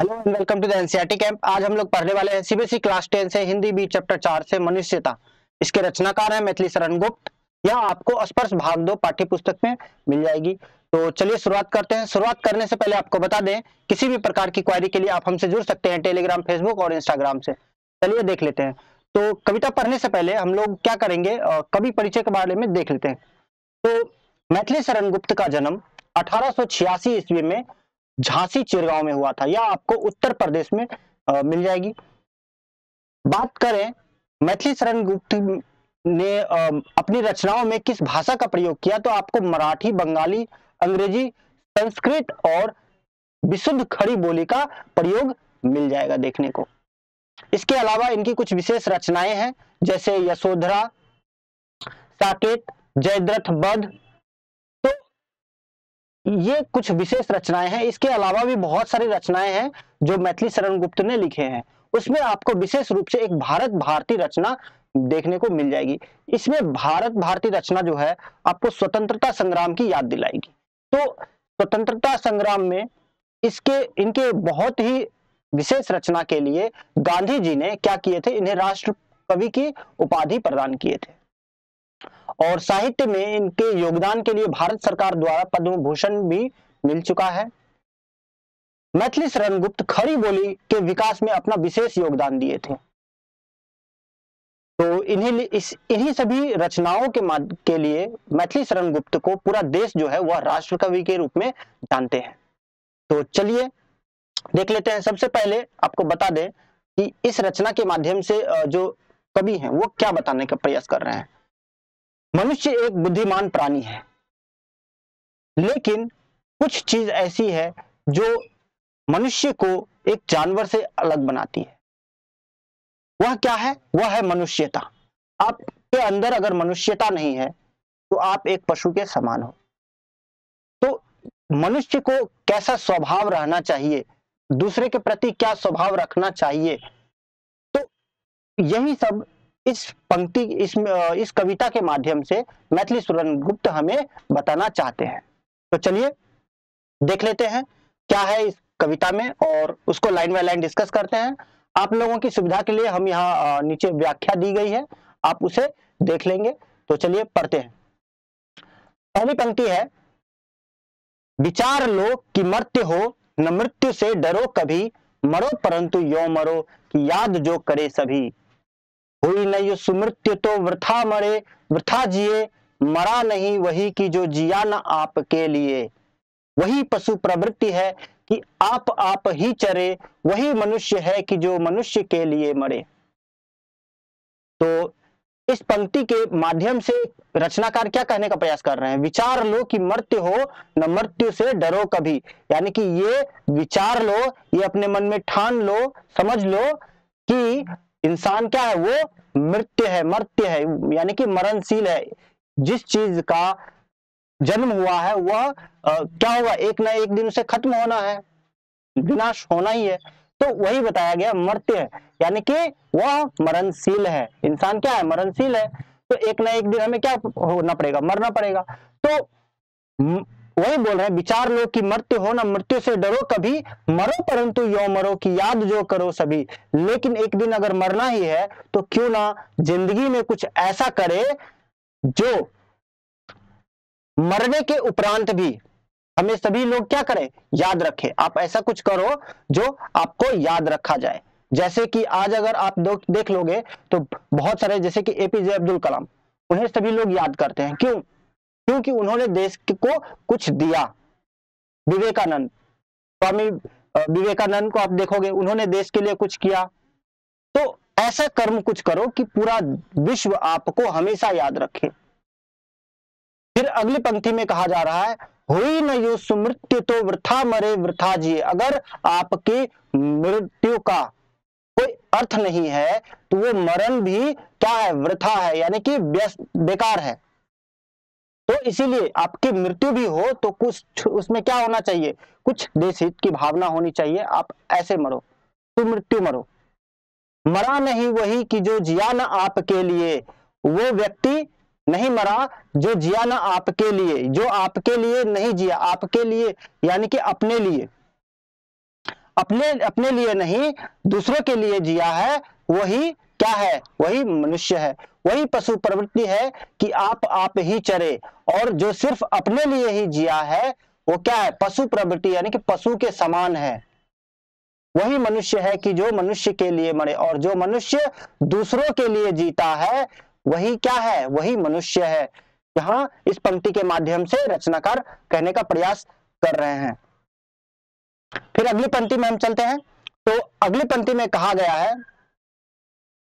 Hello and welcome to the NCERT camp आज हम लोग पढ़ने वाले हैं सीबीएसई क्लास टेन से, हिंदी बी चैप्टर चार से मनुष्यता इसके रचनाकार हैं मैथिली शरण गुप्त। यह आपको स्पर्श भाग दो पाठ्य पुस्तक में मिल जाएगी। तो चलिए शुरुआत करते हैं। शुरुआत करने से पहले आपको बता दें, किसी भी प्रकार की क्वारी के लिए आप हमसे जुड़ सकते हैं टेलीग्राम फेसबुक और इंस्टाग्राम से। चलिए देख लेते हैं। तो कविता पढ़ने से पहले हम लोग क्या करेंगे कवि परिचय के बारे में देख लेते हैं। तो मैथिली शरण गुप्त का जन्म अठारह ईस्वी में झांसी चिरगांव में हुआ था यह आपको उत्तर प्रदेश में आ, मिल जाएगी। बात करें मैथिली शरण गुप्त ने आ, अपनी रचनाओं में किस भाषा का प्रयोग किया तो आपको मराठी बंगाली अंग्रेज़ी संस्कृत और विशुद्ध खड़ी बोली का प्रयोग मिल जाएगा देखने को। इसके अलावा इनकी कुछ विशेष रचनाएँ हैं जैसे यशोधरा साकेत जयद्रथ बध ये कुछ विशेष रचनाएँ हैं। इसके अलावा भी बहुत सारी रचनाएँ हैं, जो मैथिली शरण गुप्त ने लिखे हैं। उसमें आपको विशेष रूप से एक भारत भारती रचना देखने को मिल जाएगी। इसमें भारत भारती रचना जो है, आपको स्वतंत्रता संग्राम की याद दिलाएगी। तो स्वतंत्रता संग्राम में इसके, इनके बहुत ही विशेष रचना के लिए गांधी जी ने क्या किए थे? इन्हें राष्ट्र कवि की उपाधि प्रदान किए थे। और साहित्य में इनके योगदान के लिए भारत सरकार द्वारा पद्म भूषण भी मिल चुका है। मैथिली शरण गुप्त खड़ी बोली के विकास में अपना विशेष योगदान दिए थे। तो इन्हीं इस, इन्हीं सभी रचनाओं के के लिए मैथिली शरण गुप्त को पूरा देश जो है वह राष्ट्र कवि के रूप में जानते हैं। तो चलिए, देख लेते हैं। सबसे पहले आपको बता दें कि इस रचना के माध्यम से जो कवि हैं, वो क्या बताने का प्रयास कर रहे हैं। मनुष्य एक बुद्धिमान प्राणी है। लेकिन कुछ चीज़ ऐसी है जो मनुष्य को एक जानवर से अलग बनाती है। वह क्या है? वह है मनुष्यता। आपके अंदर अगर मनुष्यता नहीं है तो आप एक पशु के समान हो। तो मनुष्य को कैसा स्वभाव रहना चाहिए? दूसरे के प्रति क्या स्वभाव रखना चाहिए? तो यही सब इस पंक्ति, इस इस कविता के माध्यम से मैथिली सुरन गुप्त हमें बताना चाहते हैं। तो चलिए, देख लेते हैं क्या है इस कविता में और उसको लाइन बाय लाइन डिस्कस करते हैं। आप लोगों की सुविधा के लिए हम यहाँ नीचे व्याख्या दी गई है। आप उसे देख लेंगे। तो चलिए पढ़ते हैं। पहली पंक्ति है, विचार लो कि मृत्यु हो, न मृत्यु से डरो कभी, मरो परंतु यो मरो कि याद जो करे सभी। हुई नहीं सुमृत्यु तो वृथा मरे, वृथा जिए, मरा नहीं वही की जो जिया न आपके लिए। वही पशु प्रवृत्ति है कि आप आप ही चरे, वही मनुष्य है कि जो मनुष्य के लिए मरे। तो इस पंक्ति के माध्यम से रचनाकार क्या कहने का प्रयास कर रहे हैं? विचार लो कि मृत्यु हो, न मृत्यु से डरो कभी। यानी कि ये विचार लो, ये अपने मन में ठान लो, समझ लो कि इंसान क्या है? वो मृत्यु है, मर्त्य है, यानी कि मरणशील है। जिस चीज़ का जन्म हुआ है, वह क्या होगा? एक ना एक दिन उसे खत्म होना है। विनाश होना ही है। तो वही बताया गया, मर्त्य है। यानी कि वह मरणशील है। इंसान क्या है? मरणशील है। तो एक ना एक दिन हमें क्या होना पड़ेगा? मरना पड़ेगा। तो वही बोल रहे हैं, विचार लो कि मृत्यु हो ना, मृत्यु से डरो कभी, मरो परंतु यो मरो की याद जो करो सभी। लेकिन एक दिन अगर मरना ही है तो क्यों ना ज़िंदगी में कुछ ऐसा करे जो मरने के उपरांत भी हमें सभी लोग क्या करें? याद रखें। आप ऐसा कुछ करो जो आपको याद रखा जाए। जैसे कि आज अगर आप देख लोगे तो बहुत सारे, जैसे कि एपीजे अब्दुल कलाम उन्हें सभी लोग याद करते हैं। क्यों? क्योंकि उन्होंने देश को कुछ दिया। विवेकानंद। स्वामी विवेकानंद को आप देखोगे, उन्होंने देश के लिए कुछ किया। तो ऐसा कर्म कुछ करो कि पूरा विश्व आपको हमेशा याद रखे। फिर अगली पंक्ति में कहा जा रहा है, हुई न यु सुमृत्यु तो वृथा मरे वृथा जिए अगर आपकी मृत्यु का कोई अर्थ नहीं है तो वो मरण भी क्या है? वृथा है, यानी कि बेकार है। तो इसीलिए आपकी मृत्यु भी हो तो कुछ उसमें क्या होना चाहिए? कुछ देश हित की भावना होनी चाहिए, आप ऐसे मरो तो मृत्यु मरो। मरा नहीं वही कि जो जिया ना आपके लिए, वो व्यक्ति नहीं मरा जो जिया ना आपके लिए, जो आपके लिए नहीं जिया, आपके लिए, यानी कि अपने लिए। अपने अपने लिए नहीं, दूसरों के लिए जिया है, वही क्या है? वही मनुष्य है। वही पशु प्रवृत्ति है कि आप आप ही चरे और जो सिर्फ़ अपने लिए ही जिया है, वो क्या है? पशु प्रवृत्ति, यानी कि पशु के समान है। वही मनुष्य है कि जो मनुष्य के लिए मरे और जो मनुष्य दूसरों के लिए जीता है, वही क्या है? वही मनुष्य है। यहाँ इस पंक्ति के माध्यम से रचनाकार कहने का प्रयास कर रहे हैं। फिर अगली पंक्ति में हम चलते हैं। तो अगली पंक्ति में कहा गया है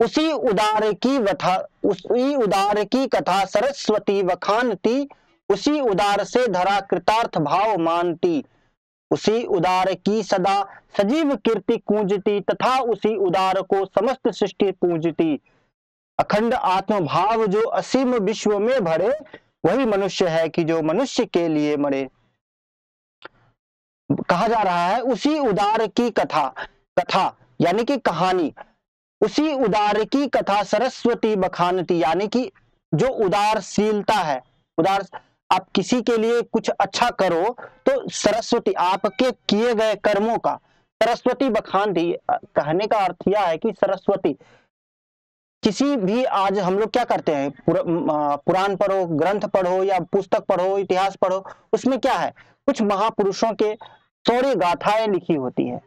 उसी उदार की वथा, उसी उदार की कथा सरस्वती वखानती, उसी उदार से धरा कृतार्थ भाव मानती। उसी उदार की सदा सजीव कीर्ति कूंजती तथा उसी उदार को समस्त सृष्टि पूजती। अखंड आत्म भाव जो असीम विश्व में भरे, वही मनुष्य है कि जो मनुष्य के लिए मरे। कहा जा रहा है उसी उदार की कथा कथा, यानी कि कहानी। उसी उदार की कथा सरस्वती बखानती यानी कि जो उदारशीलता है, उदार, आप किसी के लिए कुछ अच्छा करो तो सरस्वती आपके किए गए कर्मों का, सरस्वती बखानती कहने का अर्थ यह है कि सरस्वती, किसी भी आज हम लोग क्या करते हैं पुराण पढ़ो, ग्रंथ पढ़ो, या पुस्तक पढ़ो, इतिहास पढ़ो, उसमें क्या है, कुछ महापुरुषों के सौर्य गाथाएँ लिखी होती है।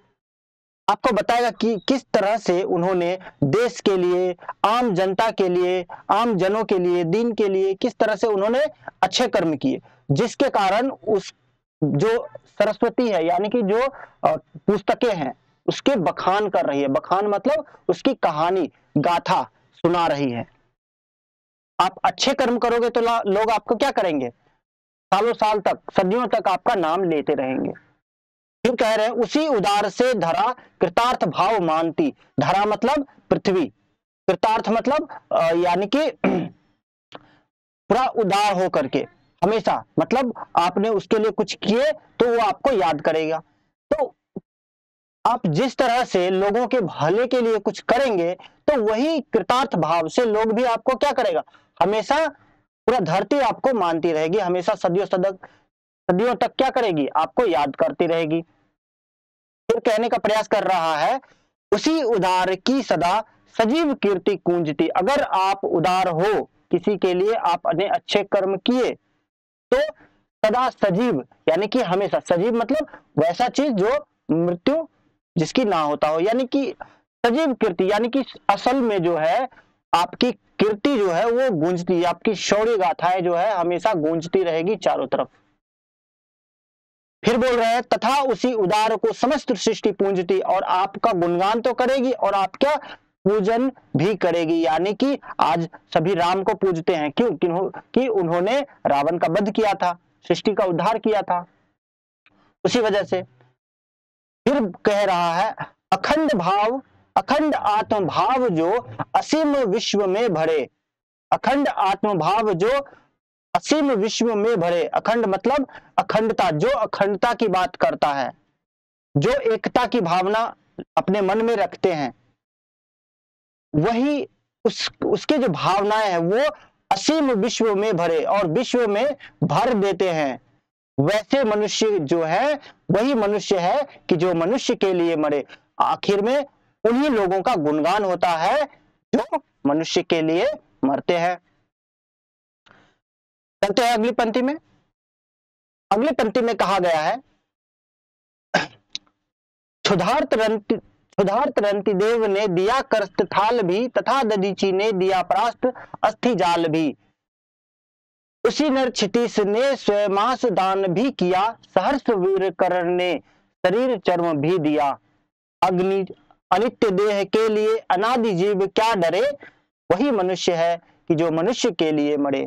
आपको बताएगा कि किस तरह से उन्होंने देश के लिए, आम जनता के लिए, आम जनों के लिए, दिन के लिए किस तरह से उन्होंने अच्छे कर्म किए, जिसके कारण उस जो सरस्वती है, यानी कि जो पुस्तकें हैं, उसके बखान कर रही है। बखान मतलब उसकी कहानी, गाथा सुना रही है। आप अच्छे कर्म करोगे तो लोग आपको क्या करेंगे? सालों साल तक, सदियों तक आपका नाम लेते रहेंगे। फिर कह रहे हैं, उसी उदार से धरा कृतार्थ भाव मानती। धरा मतलब पृथ्वी। कृतार्थ मतलब यानी कि पूरा उदार हो करके हमेशा। मतलब आपने उसके लिए कुछ किए तो वो आपको याद करेगा। तो आप जिस तरह से लोगों के भले के लिए कुछ करेंगे तो वही कृतार्थ भाव से लोग भी आपको क्या करेगा? हमेशा पूरा धरती आपको मानती रहेगी। हमेशा सदियों सदक, सदियों तक क्या करेगी? आपको याद करती रहेगी। कहने का प्रयास कर रहा है, उसी उदार की सदा सजीव कीर्ति कूंजती अगर आप उदार हो किसी के लिए, आपने अच्छे कर्म किए तो सदा सजीव, यानी कि हमेशा सजीव मतलब वैसा चीज़ जो मृत्यु जिसकी ना होता हो, यानी कि सजीव कीर्ति, यानी कि असल में जो है, आपकी कीर्ति जो है वो गूंजती, आपकी शौर्य गाथाएँ जो है, हमेशा गूंजती रहेगी चारों तरफ़। फिर बोल रहे हैं, तथा उसी उदार को समस्त सृष्टि पूंजती और आपका गुणगान तो करेगी और आपका पूजन भी करेगी। यानी कि आज सभी राम को पूजते हैं। क्यों? कि उन्होंने रावण का वध किया था, सृष्टि का उद्धार किया था। उसी वजह से फिर कह रहा है, अखंड भाव, अखंड आत्म भाव जो असीम विश्व में भरे, अखंड आत्म भाव जो असीम विश्व में भरे अखंड मतलब अखंडता, जो अखंडता की बात करता है, जो एकता की भावना अपने मन में रखते हैं, वही उस, उसके जो भावनाएँ हैं, वो असीम विश्व में भरे और विश्व में भर देते हैं। वैसे मनुष्य जो है, वही मनुष्य है कि जो मनुष्य के लिए मरे। आखिर में उन्हीं लोगों का गुणगान होता है जो मनुष्य के लिए मरते हैं। चलते हैं अगली पंक्ति में। अगली पंक्ति में कहा गया है, क्षुधार्त रंति देव ने दिया करस्त थाल भी, तथा ददीची ने दिया प्रास्त अस्थि जाल भी। उसी नर क्षितिश ने स्वयमास दान भी किया, सहर्ष वीर करण ने शरीर चर्म भी दिया। अग्नि, अनित्य देह के लिए अनादि जीव क्या डरे, वही मनुष्य है कि जो मनुष्य के लिए मरे।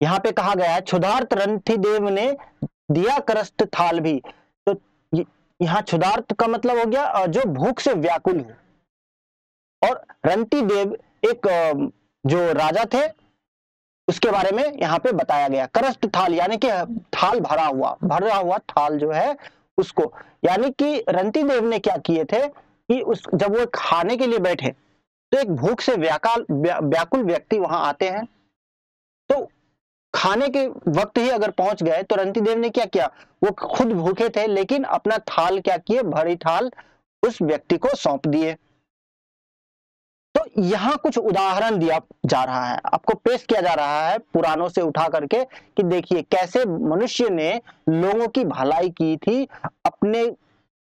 यहाँ पे कहा गया है क्षुधार्थ रंथी देव ने दिया करस्त थाल भी। तो यहाँ क्षुधार्थ का मतलब हो गया जो भूख से व्याकुल हो। और रंती देव एक जो राजा थे, उसके बारे में यहाँ पे बताया गया। करस्त थाल, यानी कि थाल भरा हुआ भरा हुआ थाल जो है, उसको। यानी कि रंती देव ने क्या किए थे, कि उस, जब वो खाने के लिए बैठे तो एक भूख से व्याकाल व्याकुल व्यक्ति वहाँ आते हैं। तो खाने के वक्त ही अगर पहुँच गए तो रंती देव ने क्या किया? वो खुद भूखे थे, लेकिन अपना थाल क्या किए? भरी थाल उस व्यक्ति को सौंप दिए। तो यहाँ कुछ उदाहरण दिया जा रहा है। आपको पेश किया जा रहा है पुरानों से उठा करके कि देखिए, कैसे मनुष्य ने लोगों की भलाई की थी। अपने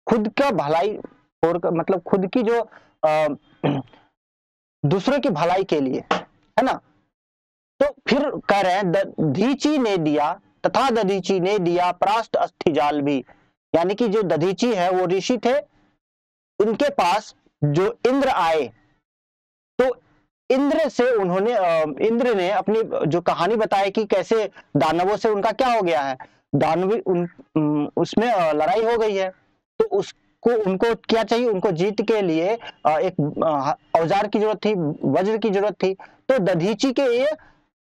खुद का भलाई और मतलब खुद की जो दूसरों की भलाई के लिए, है ना? फिर कह रहे हैं दधीची ने दिया, तथा दधीची ने दिया परास्त अस्थि जाल भी। यानी कि जो दधीची है, वो ऋषि थे। उनके पास जो इंद्र आए तो इंद्र से उन्होंने इंद्र ने अपनी जो कहानी बताई कि कैसे दानवों से उनका क्या हो गया है। दानवी उन उसमें लड़ाई हो गई है। तो उसको, उनको क्या चाहिए? उनको जीत के लिए एक औज़ार की ज़रूरत थी, वज्र की ज़रूरत थी। तो दधीची के ये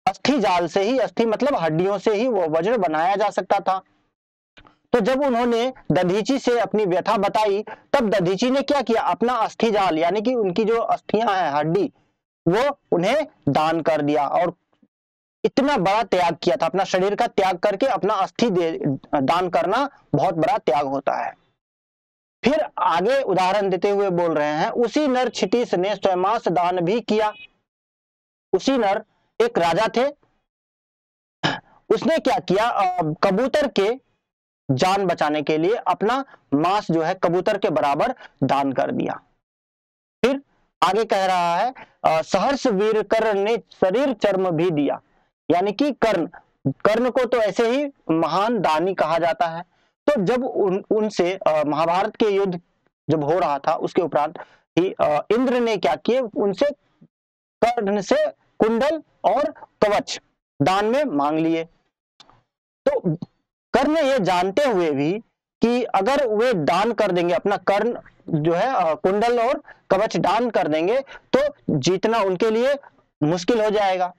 अस्थि जाल से ही, अस्थि मतलब हड्डियों से ही वो वज्र बनाया जा सकता था। तो जब उन्होंने दधीची से अपनी व्यथा बताई, तब दधीची ने क्या किया? अपना अस्थि जाल, यानी कि उनकी जो अस्थियाँ हैं, हड्डी, वो उन्हें दान कर दिया और इतना बड़ा त्याग किया था। अपना शरीर का त्याग करके अपना अस्थि दान करना बहुत बड़ा त्याग होता है। फिर आगे उदाहरण देते हुए बोल रहे हैं, उसी नर छिटीस ने स्वयमास दान भी किया। उसी नर एक राजा थे। उसने क्या किया कबूतर के जान बचाने के लिए अपना मांस जो है कबूतर के बराबर दान कर दिया। फिर आगे कह रहा है सहर्ष वीर कर्ण ने शरीर चर्म भी दिया। यानी कि कर्ण कर्ण को तो ऐसे ही महान दानी कहा जाता है। तो जब उन, उनसे महाभारत के युद्ध जब हो रहा था, उसके उपरांत ही इंद्र ने क्या किए, उनसे कर्ण से कुंडल और कवच, दान में मांग लिए। तो कर्ण ये जानते हुए भी कि अगर वे दान कर देंगे, अपना कर्ण जो है कुंडल और कवच दान कर देंगे तो जीतना उनके लिए मुश्किल हो जाएगा।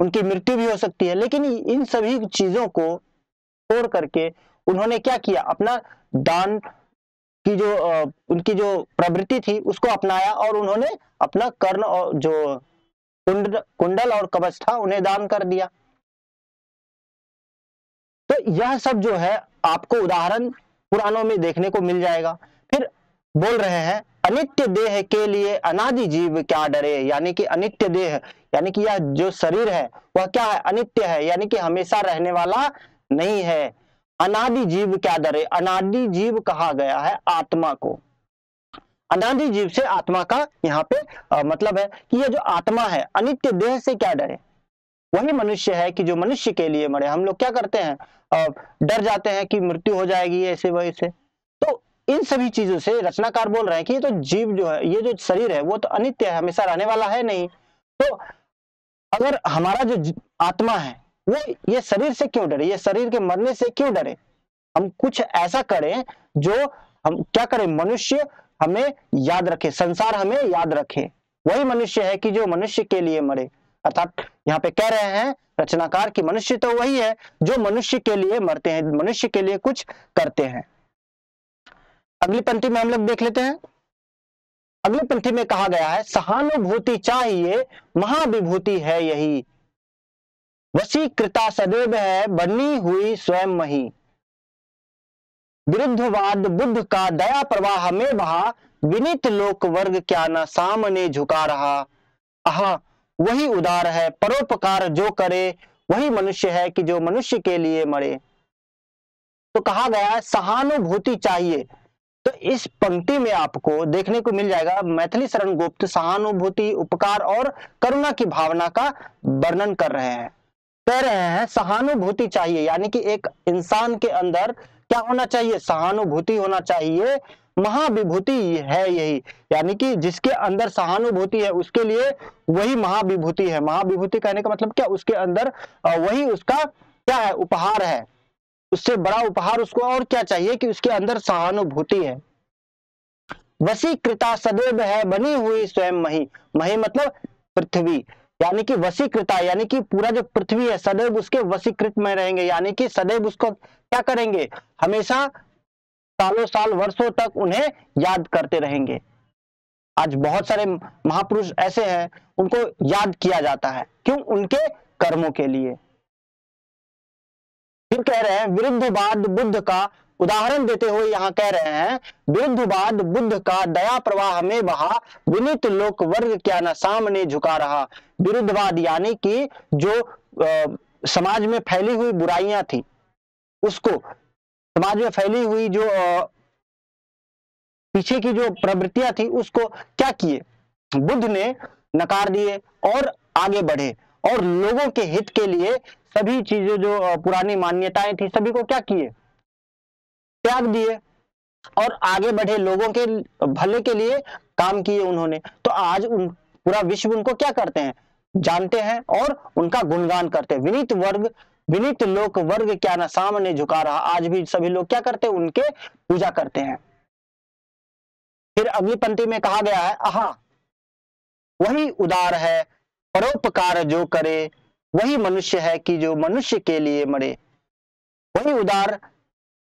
उनकी मृत्यु भी हो सकती है। लेकिन इन सभी चीज़ों को छोड़ करके उन्होंने क्या किया? अपना दान की जो उनकी जो प्रवृत्ति थी, उसको अपनाया और उन्होंने अपना कर्ण और जो कुंड कुंडल और कवच था उन्हें दान कर दिया। तो यह सब जो है, आपको उदाहरण पुराणों में देखने को मिल जाएगा। फिर बोल रहे हैं, अनित्य देह के लिए अनादि जीव क्या डरे? यानी कि अनित्य देह, यानी कि यह जो शरीर है, वह क्या है? अनित्य है, यानी कि हमेशा रहने वाला नहीं है। अनादि जीव क्या डरे? अनादि जीव कहा गया है आत्मा को। अनादि जीव से आत्मा का यहाँ पे आ, मतलब है कि ये जो आत्मा है अनित्य देह से क्या डरे? वही मनुष्य है कि जो मनुष्य के लिए मरे। हम लोग क्या करते हैं? डर जाते हैं कि मृत्यु हो जाएगी ऐसे वही से। तो इन सभी चीज़ों से रचनाकार बोल रहे हैं कि ये तो जीव जो है ये जो शरीर है वो तो अनित्य है हमेशा रहने वाला है नहीं। तो अगर हमारा जो आत्मा है वो ये शरीर से क्यों डरे? ये शरीर के मरने से क्यों डरे? हम कुछ ऐसा करें जो हम क्या करें? मनुष्य हमें याद रखे, संसार हमें याद रखे। वही मनुष्य है कि जो मनुष्य के लिए मरे। अर्थात यहाँ पे कह रहे हैं, रचनाकार की मनुष्य तो वही है, जो मनुष्य के लिए मरते हैं, मनुष्य के लिए कुछ करते हैं। अगली पंक्ति में हम लोग देख लेते हैं। अगली पंक्ति में कहा गया है, सहानुभूति चाहिए, महाविभूति है यही। वशीकृता सदैव है, बनी हुई स्वयं मही। विरुद्धवाद बुद्ध का दया प्रवाह में बहा, विनित लोक वर्ग क्या न सामने झुका रहा। आहा, वही उदार है, परोपकार जो करे, वही मनुष्य है कि जो मनुष्य के लिए मरे। तो कहा गया, सहानुभूति चाहिए। तो इस पंक्ति में आपको देखने को मिल जाएगा, मैथिली शरण गुप्त सहानुभूति, उपकार और करुणा की भावना का वर्णन कर रहे हैं। कह रहे हैं, सहानुभूति चाहिए, यानी कि एक इंसान के अंदर क्या होना चाहिए? सहानुभूति होना चाहिए। महाविभूति है यही। यानी कि जिसके अंदर सहानुभूति है, उसके लिए वही महाविभूति है। महाविभूति कहने का मतलब क्या? उसके अंदर वही उसका क्या है? उपहार है। उससे बड़ा उपहार उसको और क्या चाहिए कि उसके अंदर सहानुभूति है? वसीकृता सदैव है, बनी हुई स्वयं मही। मही मतलब पृथ्वी। यानी कि वसीकृता, यानी कि पूरा जो पृथ्वी है, सदैव उसके वसीकृत में रहेंगे। यानी कि सदैव उसको क्या करेंगे? हमेशा सालों साल, वर्षों तक उन्हें याद करते रहेंगे। आज बहुत सारे महापुरुष ऐसे हैं, उनको याद किया जाता है, क्यों? उनके कर्मों के लिए। फिर कह रहे हैं विरुद्धवाद बुद्ध का उदाहरण देते हुए यहाँ कह रहे हैं विरुद्धवाद बुद्ध का दया प्रवाह में बहा विनित लोक वर्ग क्या न सामने झुका रहा। विरुद्धवाद यानी कि जो आ, समाज में फैली हुई बुराइयाँ थी। उसको समाज में फैली हुई जो आ, पीछे की जो प्रवृत्तियाँ थी उसको क्या किए? बुद्ध ने नकार दिए और आगे बढ़े। और लोगों के हित के लिए सभी चीज़ें जो पुरानी मान्यताएँ थी सभी को क्या किए? त्याग दिए और आगे बढ़े लोगों के भले के लिए काम किए उन्होंने। तो आज उन पूरा विश्व उनको क्या करते हैं? जानते हैं और उनका गुणगान करते हैं। विनीत वर्ग, विनीत लोक वर्ग क्या ना सामने झुका रहा। आज भी सभी लोग क्या करते हैं? उनके पूजा करते हैं। फिर अगली पंक्ति में कहा गया है, आहा, वही उदार है, परोपकार जो करे, वही मनुष्य है कि जो मनुष्य के लिए मरे। वही उदार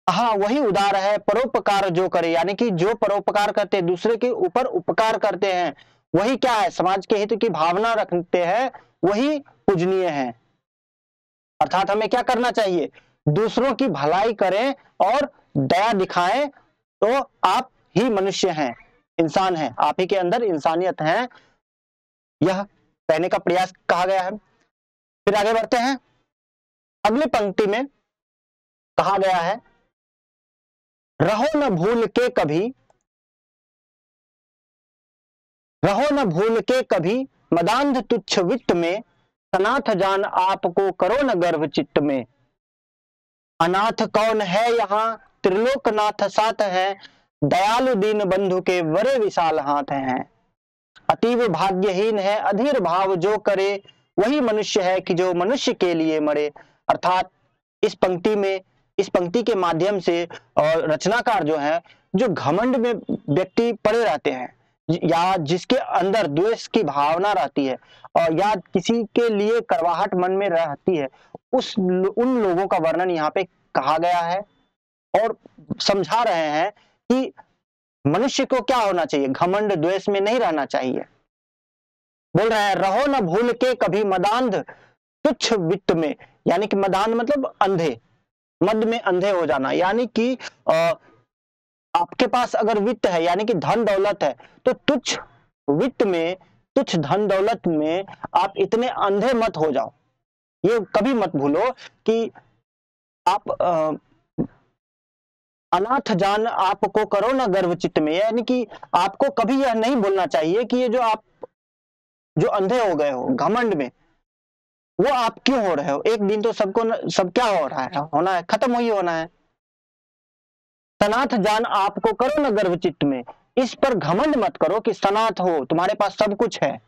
हाँ वही उदार है, परोपकार जो करे, यानी कि जो परोपकार करते दूसरे के ऊपर उपकार करते हैं, वही क्या है? समाज के हित की भावना रखते हैं, वही पूजनीय है। अर्थात हमें क्या करना चाहिए? दूसरों की भलाई करें और दया दिखाएँ तो आप ही मनुष्य हैं, इंसान हैं, आप ही के अंदर इंसानियत है। यह कहने का प्रयास कहा गया है। फिर आगे बढ़ते हैं। अगली पंक्ति में कहा गया है रहो न भूल के कभी। रहो न भूल के कभी मदांध तुच्छ वित्त में, सनाथ जान आपको करो न गर्भ चित्त में। अनाथ कौन है यहाँ? त्रिलोकनाथ साथ है, दयालु दीन बंधु के बड़े विशाल हाथ हैं। अतीब भाग्यहीन है अधीर भाव जो करे, वही मनुष्य है कि जो मनुष्य के लिए मरे। अर्थात इस पंक्ति में इस पंक्ति के माध्यम से और रचनाकार जो है, जो घमंड में व्यक्ति पड़े रहते हैं, या जिसके अंदर द्वेष की भावना रहती है, और या किसी के लिए करवाहट मन में रहती है, उस उन लोगों का वर्णन यहाँ पे कहा गया है, और समझा रहे हैं कि मनुष्य को क्या होना चाहिए? घमंड द्वेष में नहीं रहना चाहिए। बोल रहे हैं, रहो न भूल के कभी मदांध, तुच्छ वित्त में, यानी कि मदान मतलब अंधे। मद में अंधे हो जाना। यानी कि आपके पास अगर वित्त है यानी कि धन दौलत है तो तुच्छ वित्त में तुच्छ धन दौलत में आप इतने अंधे मत हो जाओ। ये कभी मत भूलो कि आप आ, अनाथ जान आपको करो ना गर्व चित्त में। यानी कि आपको कभी यह नहीं बोलना चाहिए कि ये जो आप जो अंधे हो गए हो घमंड में वो आप क्यों हो रहे हो? एक दिन तो सबको सब क्या हो रहा है? होना है, खत्म हो ही होना है। सनाथ जान आपको करो ना चित्त में। इस पर घमंड मत करो कि सनाथ हो, तुम्हारे पास सब कुछ है।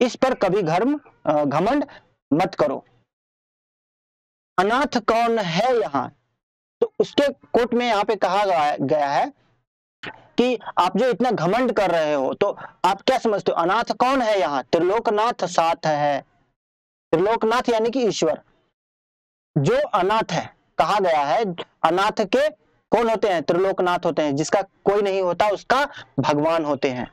इस पर कभी घर्म घमंड मत करो। अनाथ कौन है यहाँ? तो उसके कोट में यहाँ पे कहा गया है कि आप जो इतना घमंड कर रहे हो तो आप क्या समझते हो? अनाथ कौन है यहाँ? त्रिलोकनाथ साथ है। त्रिलोकनाथ यानी कि ईश्वर, जो अनाथ है, कहा गया है, अनाथ के कौन होते हैं? त्रिलोकनाथ होते हैं, जिसका कोई नहीं होता, उसका भगवान होते हैं।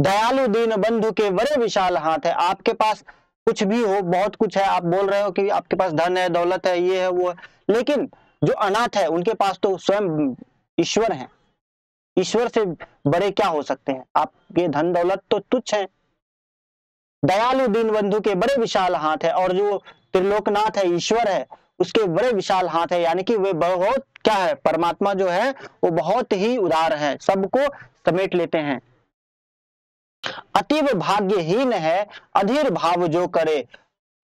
दयालु दीन बंधु के बड़े विशाल हाथ है। आपके पास कुछ भी हो, बहुत कुछ है, आप बोल रहे हो कि आपके पास धन है, दौलत है, ये है, वो है। लेकिन जो अनाथ है, उनके पास तो स्वयं ईश्वर है। ईश्वर से बड़े क्या हो सकते हैं? आपके धन दौलत तो तुच्छ है। दयालु दीन बंधु के बड़े विशाल हाथ है और जो त्रिलोकनाथ है, ईश्वर है, उसके बड़े विशाल हाथ है, यानी कि वे बहुत, क्या है, परमात्मा जो है, वो बहुत ही उदार है, सबको समेट लेते हैं। अतीब भाग्यहीन है, अधीर भाव जो करे।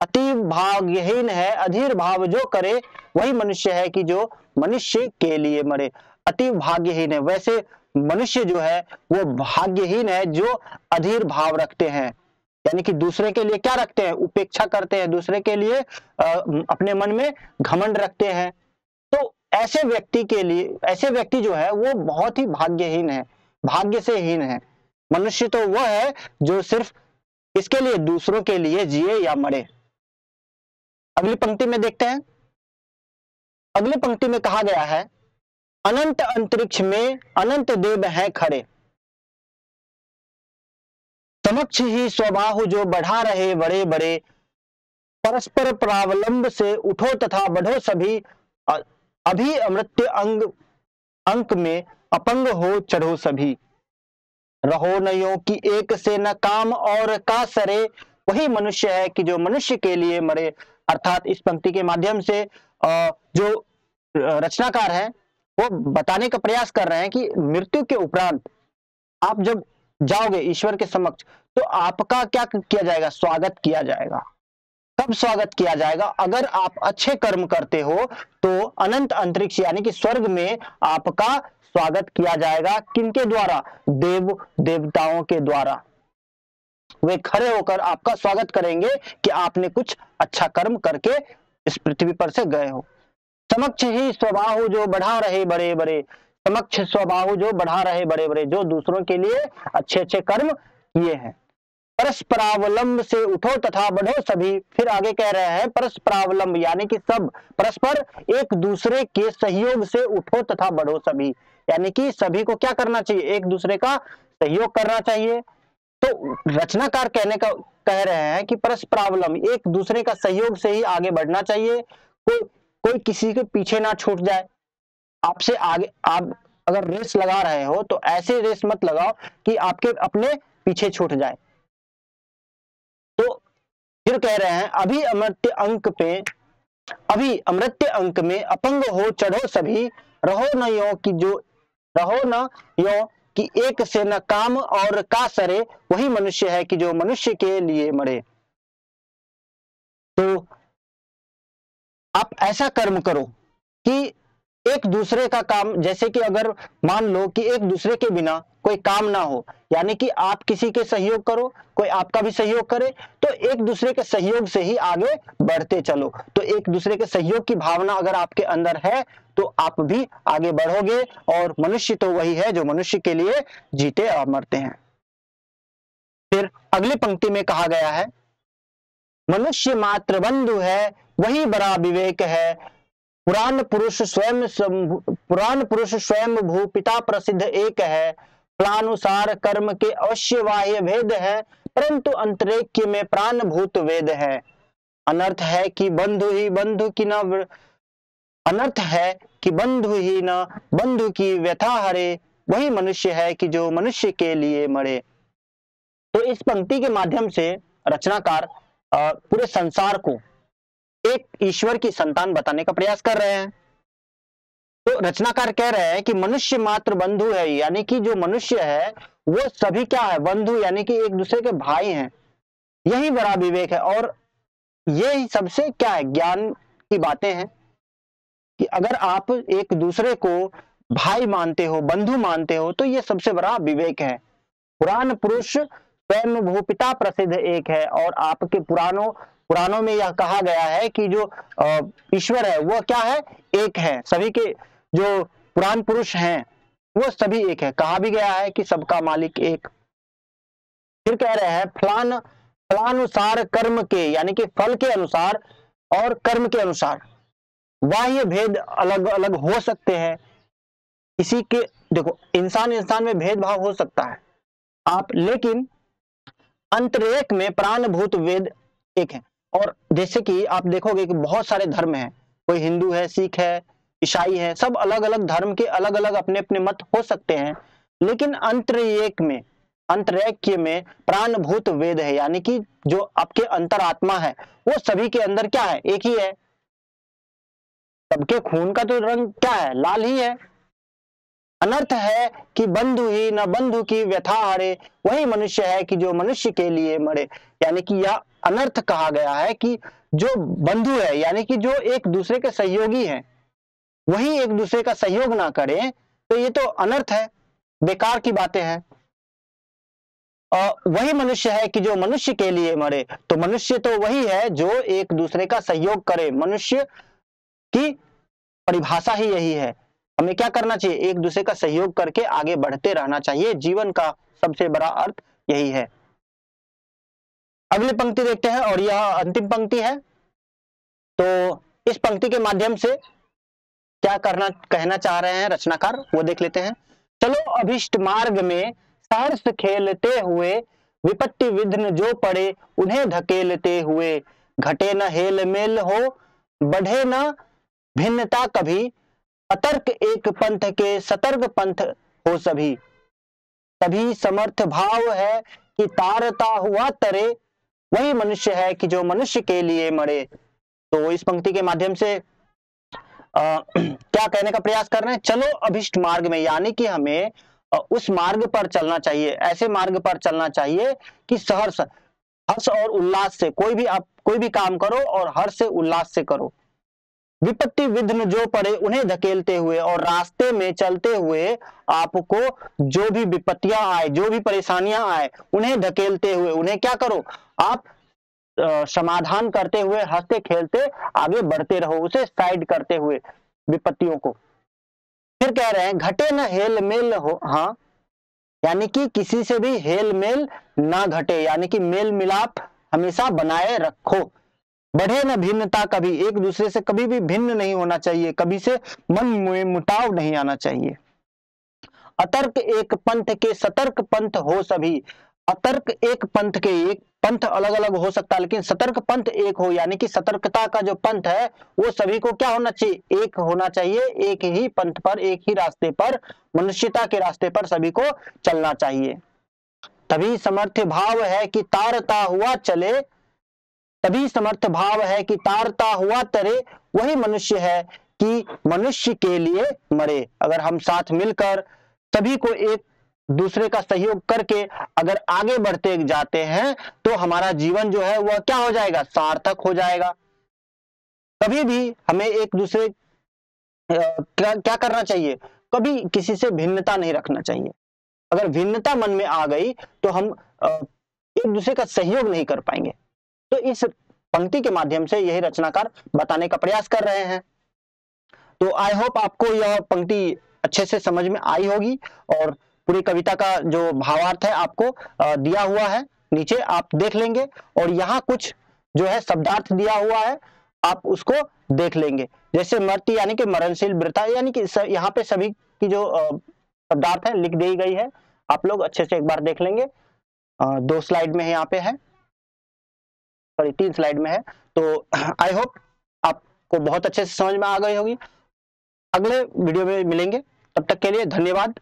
अति भाग्यहीन है, अधीर भाव जो करे, वही मनुष्य है कि जो मनुष्य के लिए मरे। अति भाग्यहीन है, वैसे मनुष्य जो है, वो भाग्यहीन है जो अधीर भाव रखते हैं। यानी कि दूसरे के लिए क्या रखते हैं? उपेक्षा करते हैं। दूसरे के लिए अपने मन में घमंड रखते हैं। तो ऐसे व्यक्ति के लिए, ऐसे व्यक्ति जो है, वो बहुत ही भाग्यहीन है। भाग्य से हीन है। मनुष्य तो वह है जो सिर्फ़ इसके लिए, दूसरों के लिए जिए या मरे। अगली पंक्ति में देखते हैं। अगली पंक्ति में कहा गया है, अनंत अंतरिक्ष में अनंत देव हैं खड़े। समक्ष ही स्वबाहु जो बढ़ा रहे बड़े बड़े परस्पर प्रावलंब से उठो तथा बढ़ो सभी अभी अमृत्य अंग, अंक में अपंग हो चढ़ो सभी। रहो नयो कि एक से न काम और का सरे, वही मनुष्य है कि जो मनुष्य के लिए मरे। अर्थात इस पंक्ति के माध्यम से जो रचनाकार है, वो बताने का प्रयास कर रहे हैं कि मृत्यु के उपरांत आप जब जाओगे ईश्वर के समक्ष तो आपका क्या किया जाएगा? स्वागत किया जाएगा। कब स्वागत किया जाएगा? अगर आप अच्छे कर्म करते हो तो अनंत अंतरिक्ष यानी कि स्वर्ग में आपका स्वागत किया जाएगा। किनके द्वारा? देव, देवताओं के द्वारा। वे खड़े होकर आपका स्वागत करेंगे कि आपने कुछ अच्छा कर्म करके इस पृथ्वी पर से गए हो। समक्ष ही स्वभाव जो बढ़ा रहे बड़े बड़े समक्ष स्वभाव जो बढ़ा रहे बड़े बड़े जो दूसरों के लिए अच्छे अच्छे कर्म किए हैं। परस्परावलंब से उठो तथा बढ़ो सभी। फिर आगे कह रहे हैं, परस्परावलंब यानी कि सब, परस्पर एक दूसरे के सहयोग से उठो तथा बढ़ो सभी। यानी कि सभी को क्या करना चाहिए? एक दूसरे का सहयोग करना चाहिए। तो रचनाकार कहने का, कह रहे हैं कि परस्परावलंब, एक दूसरे का सहयोग से ही आगे बढ़ना चाहिए। कोई कोई किसी के पीछे ना छूट जाए। आपसे आगे, आप अगर रेस लगा रहे हो तो ऐसे रेस मत लगाओ कि आपके अपने पीछे छूट जाए। तो फिर कह रहे हैं, अभी अमृत्य अंक पे, अभी अमृत्य अंक में अपंग हो, चढ़ो सभी, रहो न यो कि जो, रहो न यो कि एक से न काम और का सरे, वही मनुष्य है कि जो मनुष्य के लिए मरे। तो आप ऐसा कर्म करो कि एक दूसरे का काम, जैसे कि अगर मान लो कि एक दूसरे के बिना कोई काम ना हो, यानी कि आप किसी के सहयोग करो, कोई आपका भी सहयोग करे तो एक दूसरे के सहयोग से ही आगे बढ़ते चलो। तो एक दूसरे के सहयोग की भावना अगर आपके अंदर है तो आप भी आगे बढ़ोगे और मनुष्य तो वही है जो मनुष्य के लिए जीते और मरते हैं। फिर अगली पंक्ति में कहा गया है, मनुष्य मात्र बंधु है, वही बड़ा विवेक है पुराण पुरुष स्वयं पुराण पुरुष स्वयं भू पिता प्रसिद्ध एक है। फलानुसार कर्म के अवश्य बाह्य भेद है, परंतु अंतरेक्य में प्राण भूत वेद है। अनर्थ है कि बंधु ही बंधु की न अनर्थ है कि बंधु ही न बंधु की व्यथा हरे, वही मनुष्य है कि जो मनुष्य के लिए मरे। तो इस पंक्ति के माध्यम से रचनाकार पूरे संसार को एक ईश्वर की संतान बताने का प्रयास कर रहे हैं। तो रचनाकार कह रहे हैं कि मनुष्य मात्र बंधु है, यानी कि जो मनुष्य है, वो सभी क्या है? बंधु, यानी कि एक दूसरे के भाई हैं। यही बड़ा विवेक है और ये सबसे क्या है? ज्ञान की बातें हैं कि अगर आप एक दूसरे को भाई मानते हो, बंधु मानते हो तो ये सबसे बड़ा विवेक है। पुराण पुरुष स्वयं भूपिता प्रसिद्ध एक है और आपके पुराणों पुराणों में यह कहा गया है कि जो ईश्वर है, वह क्या है? एक है। सभी के जो पुराण पुरुष हैं, वो सभी एक है। कहा भी गया है कि सबका मालिक एक। फिर कह रहे हैं, फलान, फलानुसार कर्म के, यानी कि फल के अनुसार और कर्म के अनुसार। बाह्य भेद अलग अलग हो सकते हैं। इसी के, देखो, इंसान इंसान में भेदभाव हो सकता है। आप, लेकिन, अंतरेक में प्राणभूत वेद एक है। और जैसे कि आप देखोगे कि बहुत सारे धर्म हैं। कोई हिंदू है, सिख है, ईसाई है, सब अलग अलग धर्म के अलग अलग अपने अपने मत हो सकते हैं। लेकिन अंतरेक में अंतरैक्य में प्राणभूत वेद है, यानी कि जो आपके अंतरात्मा है, वो सभी के अंदर क्या है? एक ही है। सबके खून का तो रंग क्या है? लाल ही है। अनर्थ है कि बंधु ही, न बंधु की व्यथा हरे, वही मनुष्य है कि जो मनुष्य के लिए मरे। यानी कि यह अनर्थ कहा गया है कि जो बंधु है, यानी कि जो एक दूसरे के सहयोगी है, वही एक दूसरे का सहयोग ना करें तो ये तो अनर्थ है, बेकार की बातें हैं। और वही मनुष्य है कि जो मनुष्य के लिए मरे तो मनुष्य तो वही है जो एक दूसरे का सहयोग करे। मनुष्य की परिभाषा ही यही है। हमें क्या करना चाहिए? एक दूसरे का सहयोग करके आगे बढ़ते रहना चाहिए। जीवन का सबसे बड़ा अर्थ यही है। अगली पंक्ति देखते हैं, और यह अंतिम पंक्ति है। तो इस पंक्ति के माध्यम से क्या करना, कहना चाह रहे हैं रचनाकार, वो देख लेते हैं। चलो, अभिष्ट मार्ग में सहर्ष खेलते हुए, विपत्ति विघ्न जो पड़े, उन्हें धकेलते हुए, घटे न हेल मेल हो, बढ़े न भिन्नता कभी, अतर्क एक पंथ के सतर्क पंथ हो सभी। तभी समर्थ भाव है कि तारता हुआ तरे वही मनुष्य है कि जो मनुष्य के लिए मरे। तो इस पंक्ति के माध्यम से आ, क्या कहने का प्रयास कर रहे हैं? चलो अभिष्ट मार्ग में यानी कि हमें उस मार्ग पर चलना चाहिए। ऐसे मार्ग पर चलना चाहिए कि सहर्ष हर्ष और उल्लास से कोई भी आप कोई भी काम करो और हर्ष से उल्लास से करो। विपत्ति विघ्न जो पड़े, उन्हें धकेलते हुए और रास्ते में चलते हुए आपको जो भी विपत्तियाँ आए, जो भी परेशानियाँ आए, उन्हें धकेलते हुए, उन्हें क्या करो? आप समाधान करते हुए, हँसते खेलते आगे बढ़ते रहो, उसे साइड करते हुए विपत्तियों को। फिर कह रहे हैं, घटे न हेल मेल हो हाँ यानी कि किसी से भी हेल मेल ना घटे, यानी कि मेल मिलाप हमेशा बनाए रखो। बढ़े न भिन्नता कभी, एक दूसरे से कभी भी भिन्न नहीं होना चाहिए, कभी से मन में मुटाव नहीं आना चाहिए। अतर्क एक पंथ के सतर्क पंथ हो सभी। अतर्क एक पंथ के एक पंथ अलग अलग हो सकता है, लेकिन सतर्क पंथ एक हो, यानी कि सतर्कता का जो पंथ है, वो सभी को क्या होना चाहिए? एक होना चाहिए, एक ही पंथ पर, एक ही रास्ते पर, मनुष्यता के रास्ते पर सभी को चलना चाहिए। तभी समर्थ भाव है कि तारता हुआ चले तभी समर्थ भाव है कि तारता हुआ तरे वही मनुष्य है कि मनुष्य के लिए मरे। अगर हम साथ मिलकर सभी को एक दूसरे का सहयोग करके अगर आगे बढ़ते जाते हैं तो हमारा जीवन जो है वह क्या हो जाएगा? सार्थक हो जाएगा। कभी भी हमें एक दूसरे क्या, क्या करना चाहिए? कभी किसी से भिन्नता नहीं रखना चाहिए। अगर भिन्नता मन में आ गई तो हम एक दूसरे का सहयोग नहीं कर पाएँगे। तो इस पंक्ति के माध्यम से यही रचनाकार बताने का प्रयास कर रहे हैं। तो आई होप आपको यह पंक्ति अच्छे से समझ में आई होगी और पूरी कविता का जो भावार्थ है आपको दिया हुआ है। नीचे आप देख लेंगे और यहाँ कुछ जो है शब्दार्थ दिया हुआ है, आप उसको देख लेंगे। जैसे मृत्यु यानी कि मरणशील वृता यानी कि यहाँ पे सभी की जो शब्दार्थ है लिख दी गई है। आप लोग अच्छे से एक बार देख लेंगे। दो स्लाइड में यहाँ पे है। सॉरी, तीन स्लाइड में है। तो आई होप आपको बहुत अच्छे से समझ में आ गई होगी। अगले वीडियो में मिलेंगे। तब तक के लिए धन्यवाद।